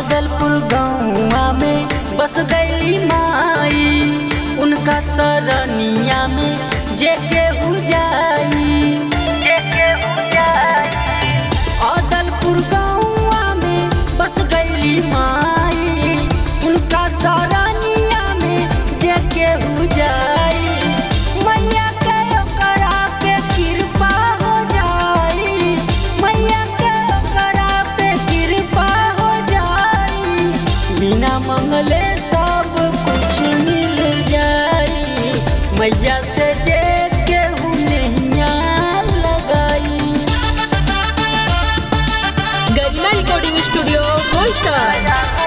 भागलपुर गाँव में बस गई माई उनका सरनिया में जे के जाई। Jackson.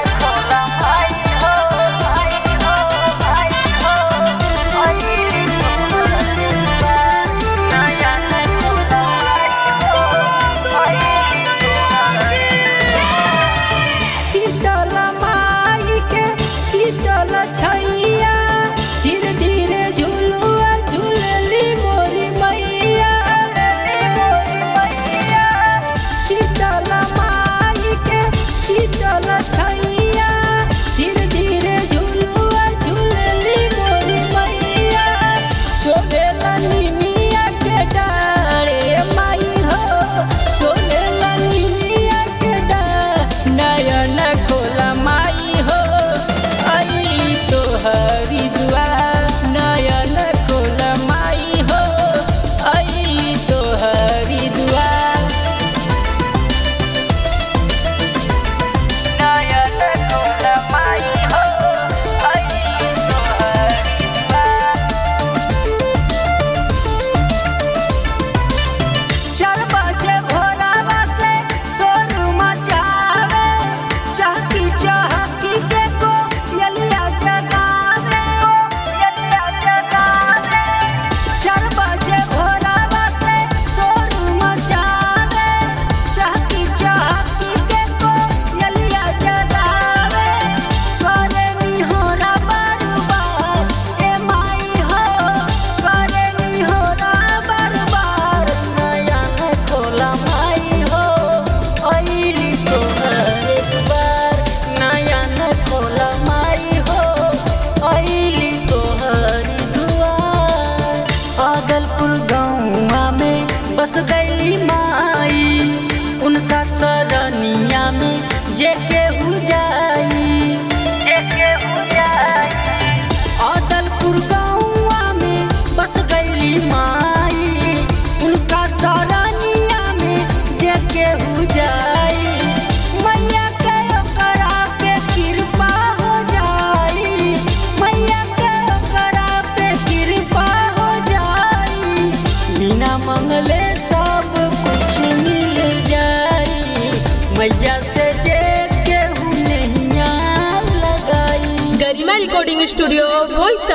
I need be mine. मैया से के लगाई। गरिमा रिकॉर्डिंग स्टूडियो वॉइस